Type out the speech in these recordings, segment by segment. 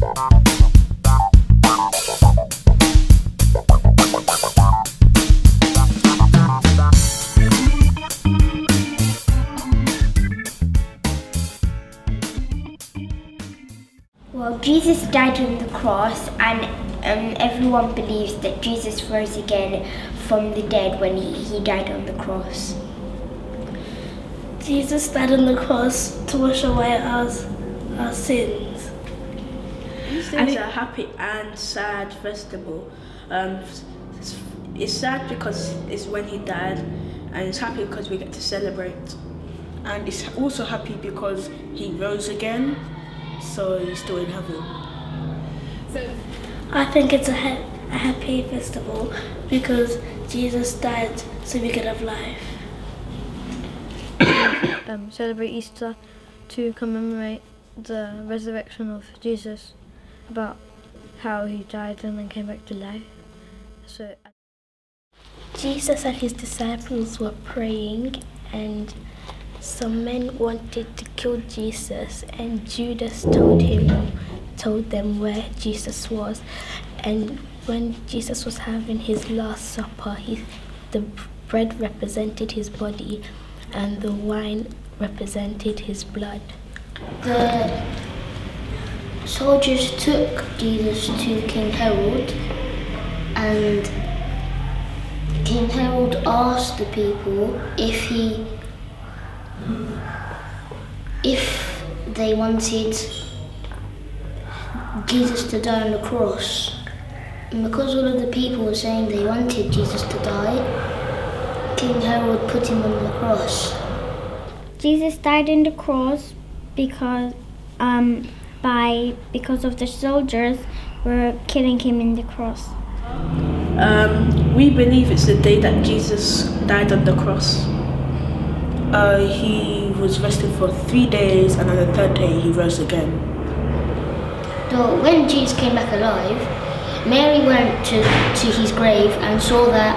Well, Jesus died on the cross, and um, everyone believes that Jesus rose again from the dead when he, he died on the cross. Jesus died on the cross to wash away our, our sins. And it's a happy and sad festival. Um, it's, it's sad because it's when he died, and it's happy because we get to celebrate. And it's also happy because he rose again, so he's still in heaven. So, I think it's a, ha- a happy festival because Jesus died so we could have life. um, celebrate Easter to commemorate the resurrection of Jesus, about how he died and then came back to life. So Jesus and his disciples were praying, and some men wanted to kill Jesus, and Judas told him, told them where Jesus was. And when Jesus was having his last supper, he, the bread represented his body, and the wine represented his blood. The soldiers took Jesus to King Herod, and King Herod asked the people if he if they wanted Jesus to die on the cross. And because all of the people were saying they wanted Jesus to die, King Herod put him on the cross. Jesus died on the cross because um by because of the soldiers were killing him in the cross. Um, we believe it's the day that Jesus died on the cross. Uh, he was resting for three days, and on the third day he rose again. So when Jesus came back alive, Mary went to, to his grave and saw that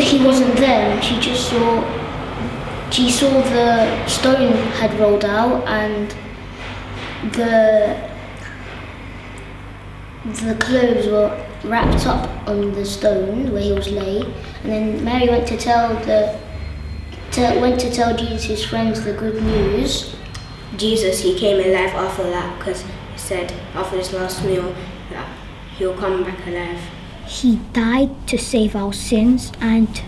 he wasn't there. And she just saw she saw the stone had rolled out and the the clothes were wrapped up on the stone where he was laid. And then Mary went to tell the to, went to tell Jesus' friends the good news. Jesus, he came alive after that because he said after this last meal that he'll come back alive. He died to save our sins and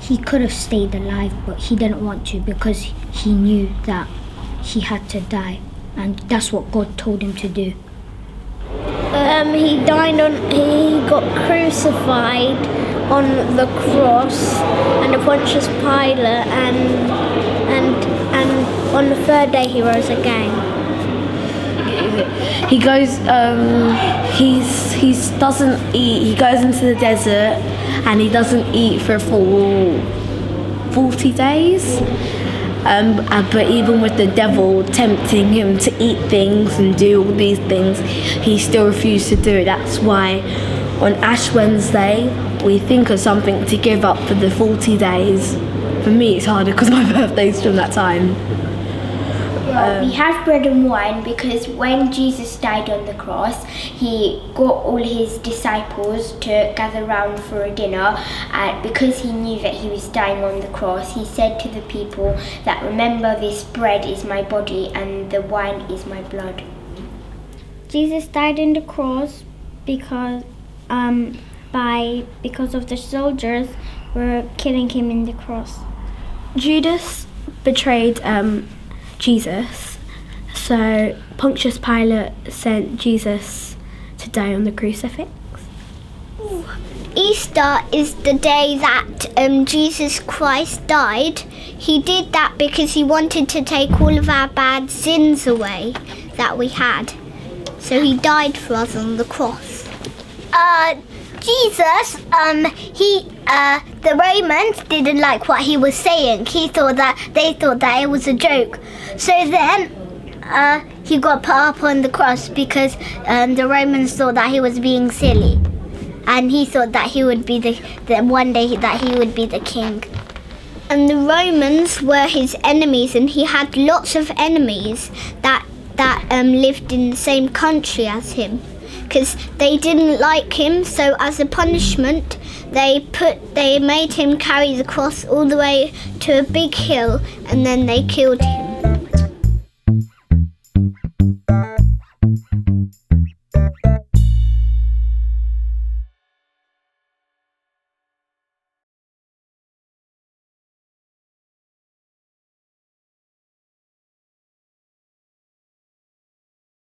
he could have stayed alive but he didn't want to because he knew that he had to die and that's what God told him to do. Um, he died on. He got crucified on the cross under Pontius Pilate, and and and on the third day he rose again. He goes. Um, he's he doesn't eat. He goes into the desert, and he doesn't eat for a full forty days. Um, uh, but even with the devil tempting him to eat things and do all these things, he still refused to do it. That's why on Ash Wednesday we think of something to give up for the 40 days. For me, it's harder because my birthday's from that time. Well, we have bread and wine because when Jesus died on the cross, he got all his disciples to gather round for a dinner. And because he knew that he was dying on the cross, he said to the people that remember this bread is my body and the wine is my blood. Jesus died on the cross because um by because of the soldiers were killing him in the cross. Judas betrayed um, Jesus, so Pontius Pilate sent Jesus to die on the crucifix. Easter is the day that um, Jesus Christ died. He did that because he wanted to take all of our bad sins away that we had. So he died for us on the cross. Uh, Jesus, um, he, uh, the Romans didn't like what he was saying. He thought that they thought that it was a joke. So then, uh, he got put up on the cross because um, the Romans thought that he was being silly, and he thought that he would be the, the one day that he would be the king. And the Romans were his enemies, and he had lots of enemies that that um, lived in the same country as him because they didn't like him so as a punishment they put they made him carry the cross all the way to a big hill and then they killed him